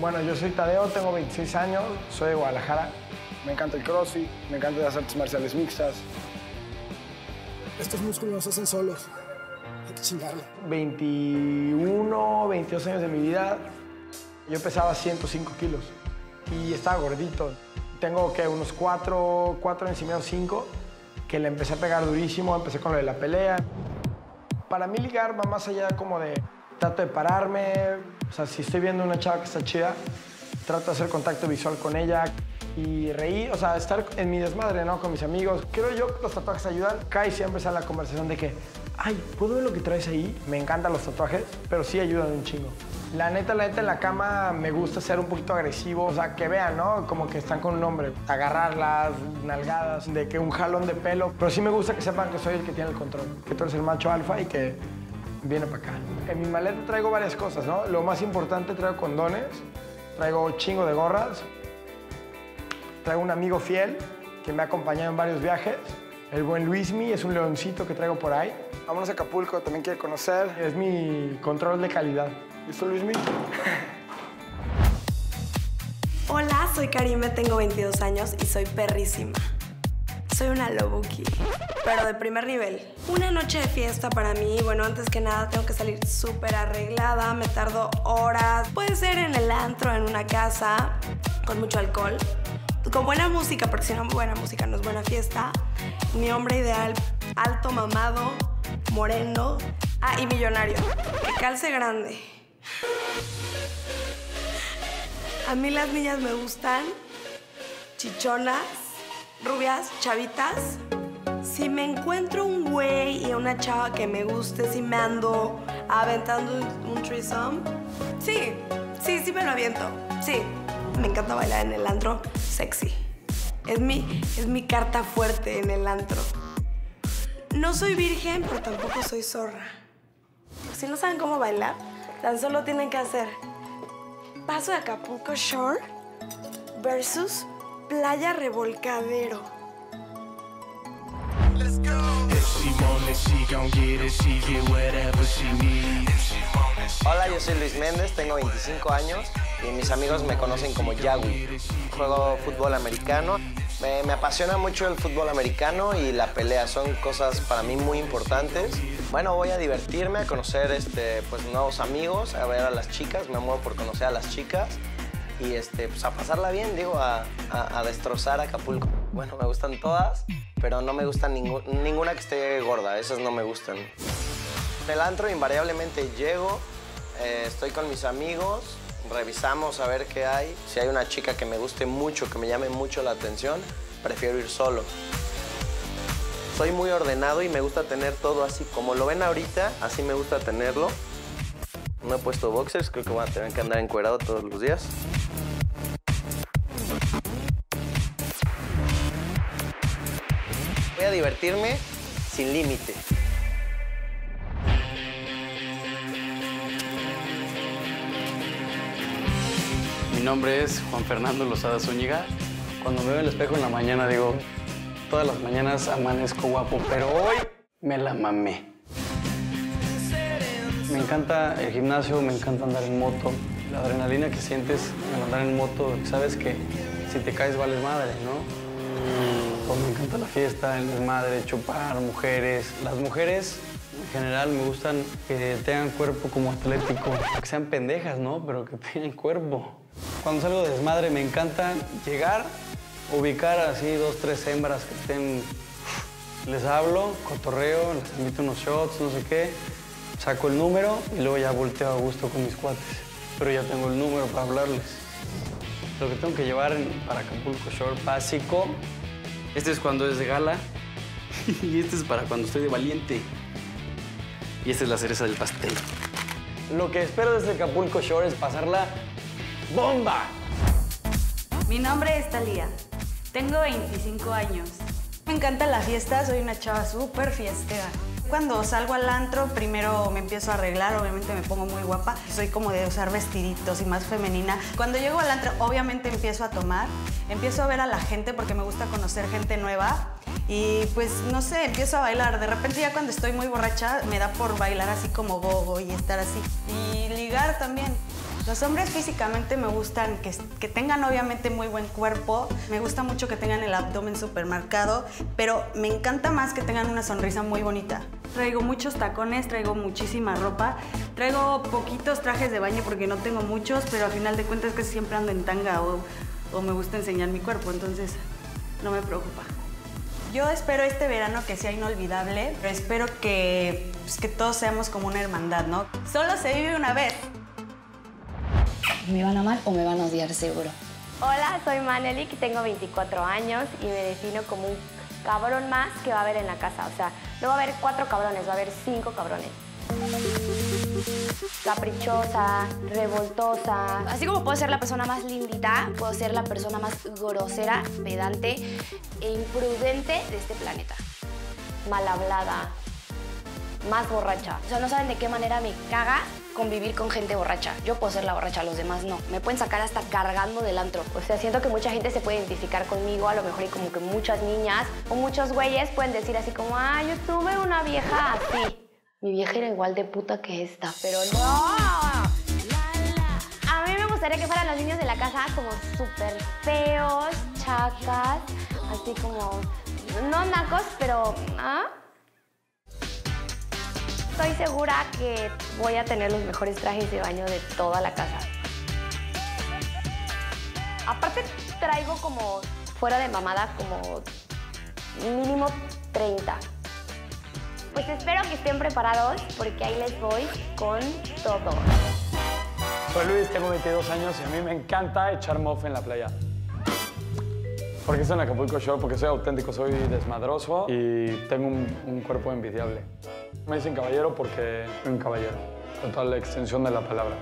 Bueno, yo soy Tadeo, tengo 26 años, soy de Guadalajara. Me encanta el crossfit, me encanta las artes marciales mixtas. Estos músculos los hacen solos. Hay que chingarle. 21, 22 años de mi vida, yo pesaba 105 kilos y estaba gordito. Tengo que unos 4, 4 encima o 5 que le empecé a pegar durísimo, empecé con lo de la pelea. Para mí ligar va más allá como de trato de pararme, o sea, si estoy viendo una chava que está chida, trato de hacer contacto visual con ella y reír, o sea, estar en mi desmadre, ¿no? Con mis amigos. Creo yo que los tatuajes ayudan. Casi siempre sale la conversación de que, ay, ¿puedo ver lo que traes ahí? Me encantan los tatuajes, pero sí ayudan un chingo. La neta, la neta, en la cama me gusta ser un poquito agresivo, o sea, que vean, ¿no? Como que están con un hombre. Agarrarlas, nalgadas, de que un jalón de pelo. Pero sí me gusta que sepan que soy el que tiene el control, que tú eres el macho alfa y que viene para acá. En mi maleta traigo varias cosas, ¿no? Lo más importante, traigo condones, traigo chingo de gorras, traigo un amigo fiel que me ha acompañado en varios viajes. El buen Luismi es un leoncito que traigo por ahí. Vámonos a Acapulco, también quiere conocer. Es mi control de calidad. ¿Listo, Luismi? Hola, soy Karime, tengo 22 años y soy perrísima. Soy una lobuki, pero de primer nivel. Una noche de fiesta para mí, bueno, antes que nada tengo que salir súper arreglada, me tardo horas. Puede ser en el antro, en una casa, con mucho alcohol, con buena música, porque si no buena música no es buena fiesta. Mi hombre ideal, alto, mamado, moreno, ah, y millonario. Que calce grande. A mí las niñas me gustan chichonas, rubias, chavitas. Si me encuentro un güey y una chava que me guste, si me ando aventando un, threesome, sí, sí, sí me lo aviento, sí. Me encanta bailar en el antro sexy. Es mi, es mi carta fuerte en el antro. No soy virgen, pero tampoco soy zorra. Si no saben cómo bailar, tan solo tienen que hacer paso de Acapulco Shore versus playa revolcadero. Hola, yo soy Luis Méndez, tengo 25 años y mis amigos me conocen como Yagui. Juego fútbol americano. Me, me apasiona mucho el fútbol americano y la pelea, son cosas para mí muy importantes. Bueno, voy a divertirme, a conocer este, pues, nuevos amigos, a ver a las chicas, me muevo por conocer a las chicas y este, pues, a pasarla bien, digo, a, a- a Acapulco. Bueno, me gustan todas, pero no me ningú- ninguna que esté gorda, esas no me gustan. En el antro invariablemente llego, eh, estoy con mis amigos, revisamos a ver qué hay. Si hay una chica que me guste mucho, que me llame mucho la atención, prefiero ir solo. Soy muy ordenado y me gusta tener todo así. Como lo ven ahorita, así me gusta tenerlo. No he puesto boxers, creo que voy a tener que andar encuerado todos los días. A divertirme sin límite. Mi nombre es Juan Fernando Lozada Zúñiga. Cuando me veo en el espejo en la mañana digo, todas las mañanas amanezco guapo, pero hoy me la mamé. Me encanta el gimnasio, me encanta andar en moto. La adrenalina que sientes al andar en moto, sabes que si te caes vales madre, ¿no? Pues me encanta la fiesta, el desmadre, chupar, mujeres. Las mujeres en general me gustan que tengan cuerpo como atlético, que sean pendejas, ¿no? Pero que tengan cuerpo. Cuando salgo de desmadre me encanta llegar, ubicar así dos, tres hembras que estén... Les hablo, cotorreo, les invito unos shots, no sé qué. Saco el número y luego ya volteo a gusto con mis cuates. Pero ya tengo el número para hablarles. Lo que tengo que llevar para Acapulco Shore básico. Este es cuando es de gala. y este es para cuando estoy de valiente. Y esta es la cereza del pastel. Lo que espero de este Acapulco Shore es pasarla bomba. Mi nombre es Talía. Tengo 25 años. Me encanta la fiesta, soy una chava súper fiestera. Cuando salgo al antro, primero me empiezo a arreglar, obviamente me pongo muy guapa. Soy como de usar vestiditos y más femenina. Cuando llego al antro, obviamente empiezo a tomar, empiezo a ver a la gente porque me gusta conocer gente nueva. Y pues no sé, empiezo a bailar. De repente ya cuando estoy muy borracha, me da por bailar así como gogo y estar así. Y ligar también. Los hombres físicamente me gustan que, que tengan obviamente muy buen cuerpo, me gusta mucho que tengan el abdomen súper marcado, pero me encanta más que tengan una sonrisa muy bonita. Traigo muchos tacones, traigo muchísima ropa, traigo poquitos trajes de baño porque no tengo muchos, pero al final de cuentas que siempre ando en tanga o, o me gusta enseñar mi cuerpo, entonces no me preocupa. Yo espero este verano que sea inolvidable, pero espero que, pues, que todos seamos como una hermandad, ¿no? Solo se vive una vez. ¿Me van a amar o me van a odiar seguro? Hola, soy Manelik, tengo 24 años y me defino como un cabrón más que va a haber en la casa. O sea, no va a haber cuatro cabrones, va a haber cinco cabrones. Caprichosa, revoltosa. Así como puedo ser la persona más lindita, puedo ser la persona más grosera, pedante e imprudente de este planeta. mal hablada, más borracha. O sea, no saben de qué manera me caga convivir con gente borracha. Yo puedo ser la borracha, los demás no. Me pueden sacar hasta cargando del antro. O sea, siento que mucha gente se puede identificar conmigo, a lo mejor y como que muchas niñas o muchos güeyes pueden decir así como, ah, yo tuve una vieja así. Mi vieja era igual de puta que esta, pero no. A mí me gustaría que fueran los niños de la casa como súper feos, chacas, así como, no nacos, pero, ¿ah? Estoy segura que voy a tener los mejores trajes de baño de toda la casa. Aparte, traigo como, fuera de mamada, como mínimo 30. Pues espero que estén preparados porque ahí les voy con todo. Soy Luis, tengo 22 años y a mí me encanta echar mof en la playa. Porque estoy en Acapulco Shore, porque soy auténtico, soy desmadroso y tengo un cuerpo envidiable. Me dicen caballero porque soy un caballero, con toda la extensión de la palabra.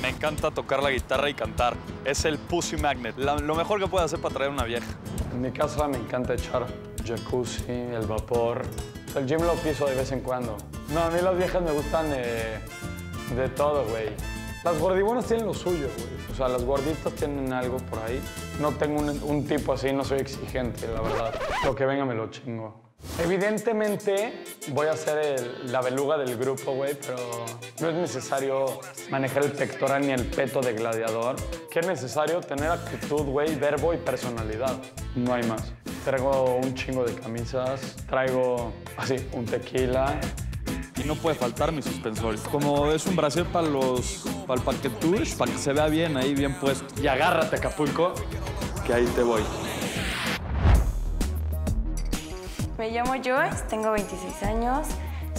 Me encanta tocar la guitarra y cantar. Es el pussy magnet. La- lo mejor que puedo hacer para traer una vieja. En mi casa me encanta echar jacuzzi, el vapor. El gym lo piso de vez en cuando. No, a mí las viejas me gustan eh, de todo, güey. Las gordibuenas tienen lo suyo, güey. O sea, las gorditas tienen algo por ahí. No tengo un, un tipo así, no soy exigente, la verdad. Lo que venga me lo chingo. Evidentemente voy a ser el- la beluga del grupo, güey, pero no es necesario manejar el pectoral ni el peto de gladiador. ¿Qué es necesario? Tener actitud, güey, verbo y personalidad. No hay más. Traigo un chingo de camisas, traigo así, un tequila. Y no puede faltar mi suspensorio. Como es un brasier para los... para el paquetush, para que se vea bien ahí, bien puesto. Y agárrate, Acapulco. Que ahí te voy. Me llamo Joyce, tengo 26 años,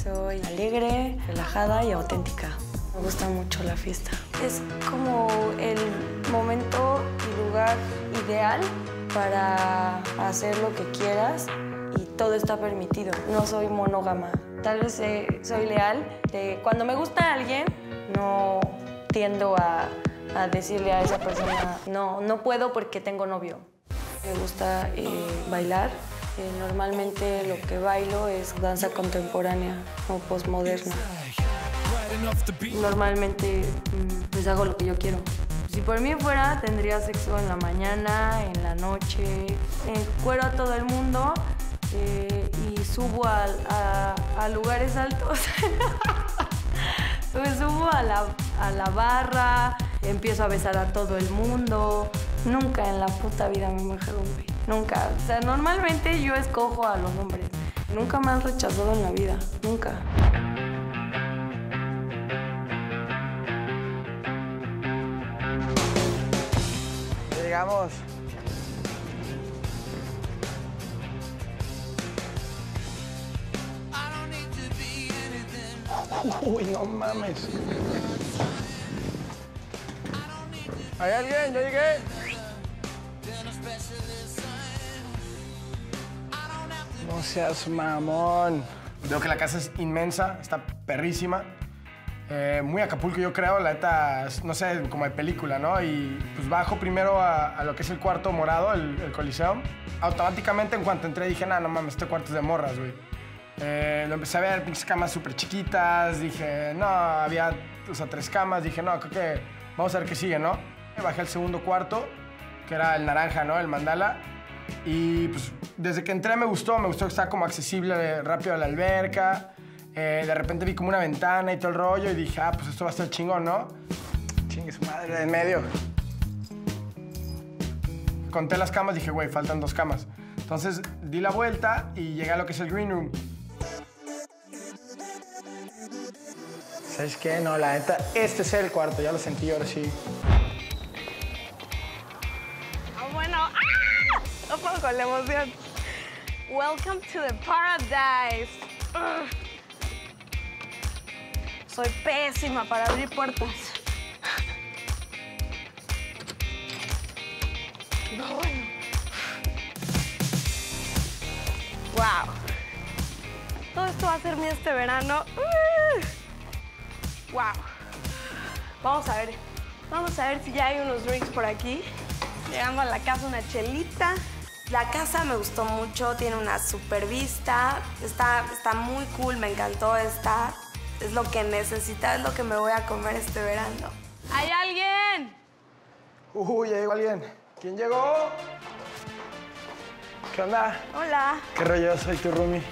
soy alegre, relajada y auténtica. Me gusta mucho la fiesta. Es como el momento y lugar ideal para hacer lo que quieras y todo está permitido. No soy monógama. Tal vez soy leal. de cuando me gusta alguien, no tiendo a, a decirle a esa persona, no, no puedo porque tengo novio. Me gusta eh, bailar. Normalmente lo que bailo es danza contemporánea o postmoderna. Normalmente mm, pues hago lo que yo quiero. Si por mí fuera, tendría sexo en la mañana, en la noche, cuero a todo el mundo eh, y subo a, lugares altos. Me subo a la, a la barra, empiezo a besar a todo el mundo. Nunca en la puta vida me he un güey. Nunca. O sea, normalmente yo escojo a los hombres. Nunca me han rechazado en la vida. Nunca. Llegamos. Uy, no mames. ¿Hay alguien? ¿Ya llegué? No seas mamón. Veo que la casa es inmensa, está perrísima. Eh, muy Acapulco, yo creo, la neta, no sé, como de película, ¿no? Y pues bajo primero a, lo que es el cuarto morado, el, el coliseo. Automáticamente, en cuanto entré, dije, no, no mames, este cuarto es de morras, güey. Eh, lo empecé a ver, pinches camas súper chiquitas. Dije, no, había, o tres camas. Dije, no, creo que vamos a ver qué sigue, ¿no? Bajé al segundo cuarto, que era el naranja, ¿no? El mandala. Y pues desde que entré me gustó, me gustó que estaba como accesible rápido a la alberca. Eh, de repente vi como una ventana y todo el rollo y dije, ah, pues esto va a estar chingón, ¿no? Chingue su madre, en medio. Conté las camas, dije, güey, faltan dos camas. Entonces di la vuelta y llegué a lo que es el green room. ¿Sabes qué? No, la neta, este es el cuarto, ya lo sentí, ahora sí. Con la emoción. Welcome to the paradise. Soy pésima para abrir puertas. No, bueno. Wow. Todo esto va a ser mío este verano. Wow. Vamos a ver. Vamos a ver si ya hay unos drinks por aquí. Llegando a la casa, una chelita. La casa me gustó mucho, tiene una super vista. Está, está muy cool, me encantó esta. Es lo que necesita, es lo que me voy a comer este verano. ¿Hay alguien? Uy, ya llegó alguien. ¿Quién llegó? ¿Qué onda? Hola. Qué rollo, soy tu roomie.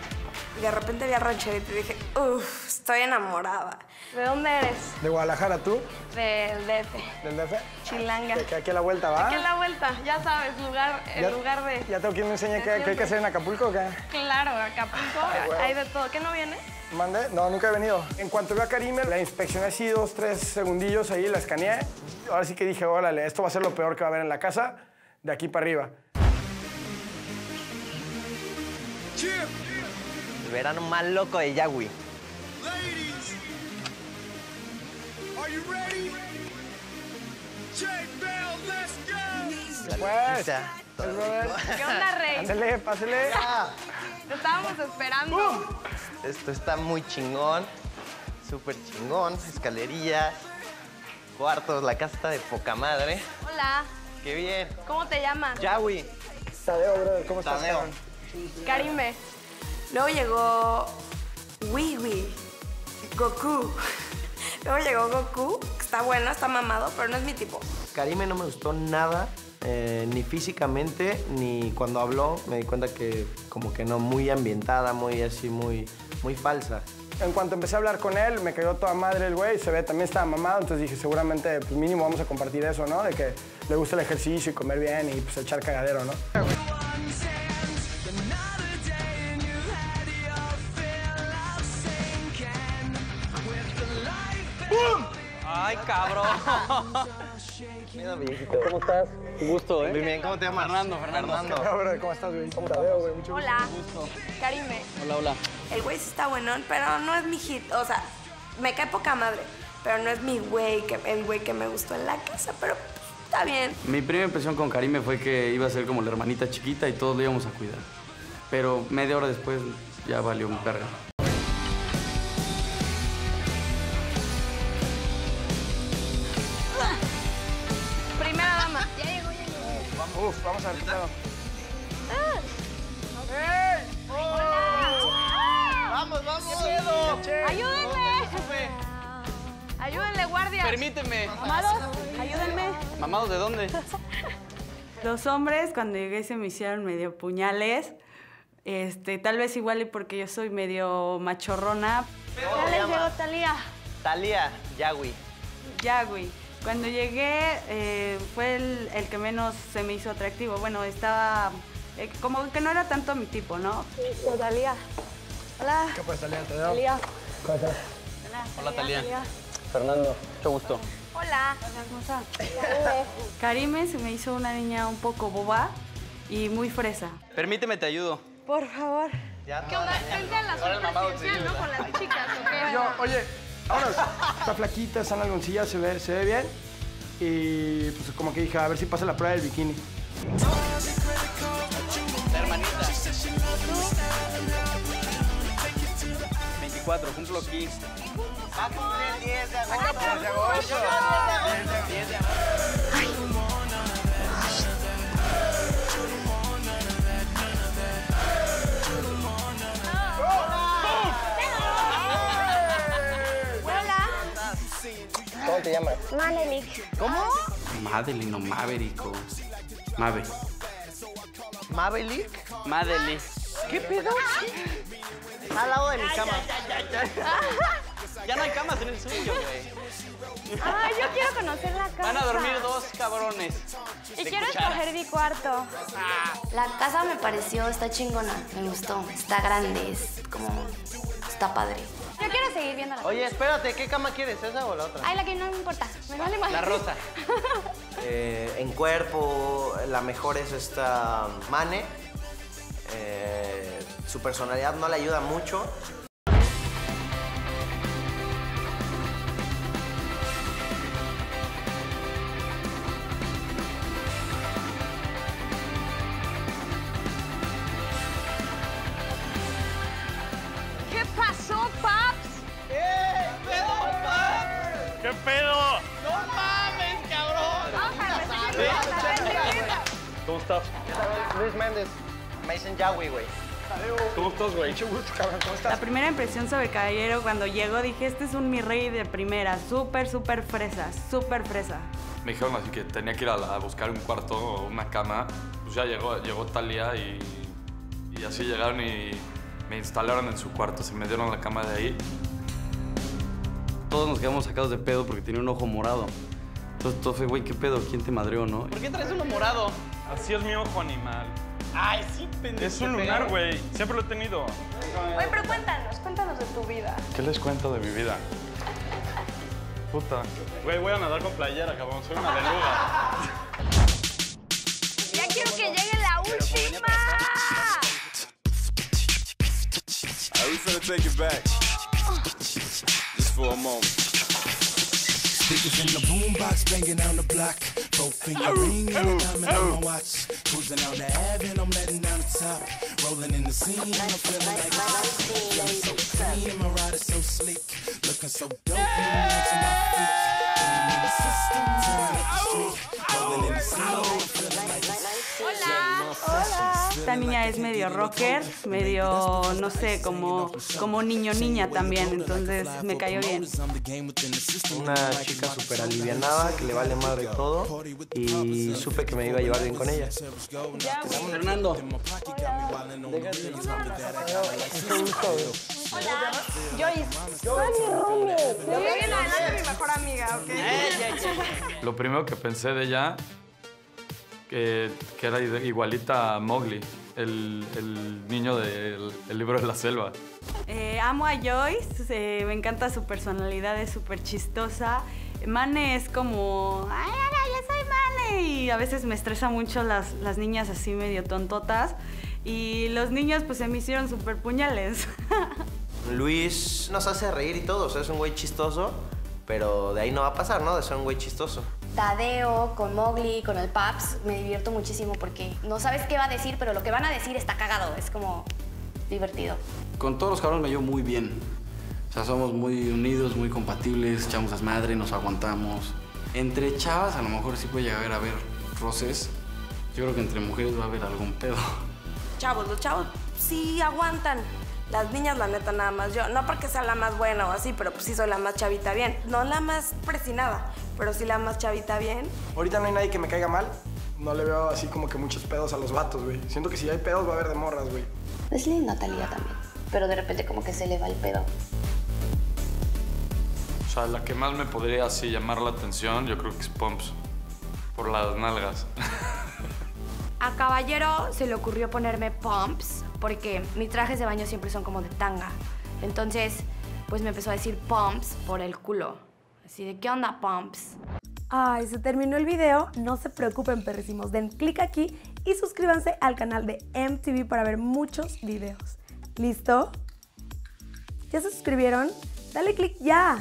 Y de repente vi a Rancherito y dije, uff, estoy enamorada. ¿De dónde eres? ¿De Guadalajara tú? Del DF, ¿Del DF? Chilanga. Que aquí a la vuelta, ¿va? Aquí en la vuelta, ya sabes, lugar, el Ya- lugar de... ¿Ya tengo quien me enseñe qué, qué hay que hacer en Acapulco o qué? Claro, Acapulco, huevo. hay de todo. ¿Qué no vienes? ¿Mande? No, nunca he venido. En cuanto vi a Karime, la inspeccioné así dos, tres segundillos ahí, la escaneé. Ahora sí que dije, órale, esto va a ser lo peor que va a haber en la casa, de aquí para arriba. Verano más loco de Yagüi. Pues. ¿Qué onda, Rey? Ándale, pásale. Te estábamos esperando. Esto está muy chingón, súper chingón. Escalerillas, cuartos, la casa está de poca madre. Hola, ¡Qué bien! ¿cómo te llamas? Yagüi, Tadeo, brother, ¿cómo estás? Tadeo. Karime. Luego llegó Wiwi, Goku. Luego llegó Goku, que está bueno, está mamado, pero no es mi tipo. Karime no me gustó nada, eh, ni físicamente, ni cuando habló. Me di cuenta que como que no, muy ambientada, muy así, muy, muy falsa. En cuanto empecé a hablar con él, me cayó toda madre el güey, se ve, también estaba mamado, entonces dije, seguramente, pues mínimo vamos a compartir eso, ¿no? De que le gusta el ejercicio y comer bien y pues echar cagadero, ¿no? ¡Ay, cabrón! Viejito. ¿Cómo estás? Un gusto, ¿eh? Bien, bien, ¿cómo te llamas? Fernando, Fernando. Hola, ¿cómo estás, güey? Tadeo, güey, mucho gusto. Hola, Karime. Hola, hola. El güey sí está bueno, pero no es mi hit. O sea, me cae poca madre, pero no es mi güey, que, el güey que me gustó en la casa, pero está bien. Mi primera impresión con Karime fue que iba a ser como la hermanita chiquita y todos lo íbamos a cuidar. Pero media hora después ya valió un verga. Uf, vamos a ver primero. ¡Vamos, vamos! ¡Ayúdenme! ¡Ayúdenle, guardia! Permíteme. Mamados, ayúdenme. ¿Mamados de dónde? Los hombres cuando llegué se me hicieron medio puñales. Este, tal vez igual y porque yo soy medio machorrona. Ya les llegó Talía. Talía, Yagüi. Ya, güey. Cuando llegué eh, fue el, el que menos se me hizo atractivo. Bueno, estaba eh, como que no era tanto mi tipo, ¿no? Talía. Hola. ¿Qué puedes salir, Tadeo? Talía. ¿Cómo estás? Hola, Talía. Fernando, mucho gusto. Hola. Karime se me hizo una niña un poco boba y muy fresa. Permíteme, te ayudo. Por favor. Ya ¿Qué onda? Pensé en la superficial, ¿no? Con las chicas, ¿o qué? Yo, oye, vámonos. Está flaquita, está en algoncilla, se ve, se ve bien. Y pues como que dije, a ver si pasa la prueba del bikini. La hermanita. 24, cumplo aquí. Va a cumplir 10 de agosto. Hola. Manelik. ¿Cómo? Madeline o Maverick o... Mave. ¿Maverick? Madeline. ¿Qué pedo? Al lado de mi cama. Ya no hay camas en el suyo, güey. Ay, yo quiero conocer cabrones. Y quiero escoger mi cuarto. La casa me pareció, está chingona, me gustó. Está grande, es como, está padre. Yo quiero seguir viendo la Oye, espérate, ¿qué cama quieres? ¿Esa o la otra? Ay, la que no me importa, me vale más. La rosa. Eh, en cuerpo, la mejor es esta Mane. Eh, su personalidad no le ayuda mucho. ¿Qué pedo? ¡No mames, cabrón! ¿Cómo estás? Luis Méndez. Me dicen Yahweh, güey. ¿Cómo estás, güey? Mucho gusto, cabrón. ¿Cómo estás? La primera impresión sobre Caballero cuando llego dije, este es un mi rey de primera, súper, súper fresa, súper fresa. Me dijeron así que tenía que ir a, la- a buscar un cuarto o una cama. Pues ya llegó, llegó Talia y, y así llegaron y me instalaron en su cuarto. Se me dieron la cama de ahí. Todos nos quedamos sacados de pedo porque tenía un ojo morado. Entonces todo fue, güey, ¿qué pedo? ¿Quién te madreó, no? ¿Por qué traes uno morado? Así es mi ojo animal. Ay, sí, pendejo. Es un lunar, güey. Siempre lo he tenido. Oye, pero cuéntanos, cuéntanos de tu vida. ¿Qué les cuento de mi vida? Puta. Güey, voy a nadar con playera, cabrón. Soy una beluga. Ya quiero que llegue la última. we finna take it back. Just for a moment. Speakers in the boombox banging down the block. Both finger ring and a diamond on my watch. Cruising out the Ave and I'm letting down the top. Rolling in the scene and I'm feeling like Feeling so clean and my ride is so sleek. Looking so dope and I'm to my feet. Going in the system, turning up the street. Rolling in the scene and I'm feeling like Esta niña es medio rocker, medio, no sé, como, como niño niña también, entonces me cayó bien. Una chica súper alivianada, que le vale madre todo. Y supe que me iba a llevar bien con ella. Fernando. Joyce. De hoy en adelante mi mejor amiga, ¿ok? Lo primero que pensé de ella, que, que era igualita a Mowgli, el, el niño del el libro de la selva. Eh, amo a Joyce, eh, me encanta su personalidad, es súper chistosa. Mane es como, ay, ahora yo soy Mane. Y a veces me estresa mucho las, las niñas así medio tontotas. Y los niños pues se me hicieron súper puñales. Luis nos hace reír y todo, o sea, es un güey chistoso, pero de ahí no va a pasar, ¿no? De ser un güey chistoso. Tadeo, con Mowgli, con el Paps, me divierto muchísimo porque no sabes qué va a decir, pero lo que van a decir está cagado, es como divertido. Con todos los cabrones me llevo muy bien. O sea, somos muy unidos, muy compatibles, echamos desmadre, nos aguantamos. Entre chavas a lo mejor sí puede llegar a haber roces. Yo creo que entre mujeres va a haber algún pedo. Chavos, los chavos sí aguantan. Las niñas, la neta, nada más yo. No porque sea la más buena o así, pero pues sí soy la más chavita bien. No la más presinada, pero sí la más chavita bien. Ahorita no hay nadie que me caiga mal. No le veo así como que muchos pedos a los vatos, güey. Siento que si hay pedos va a haber de morras, güey. Es linda Talía también, pero de repente como que se le va el pedo. O sea, la que más me podría así llamar la atención, yo creo que es Pumps, por las nalgas. A Caballero se le ocurrió ponerme pumps porque mis trajes de baño siempre son como de tanga. Entonces, pues me empezó a decir pumps por el culo. De, ¿qué onda pumps? Ay, se terminó el video. No se preocupen, perrísimos. Den clic aquí y suscríbanse al canal de MTV para ver muchos videos. ¿Listo? ¿Ya se suscribieron? Dale clic ya.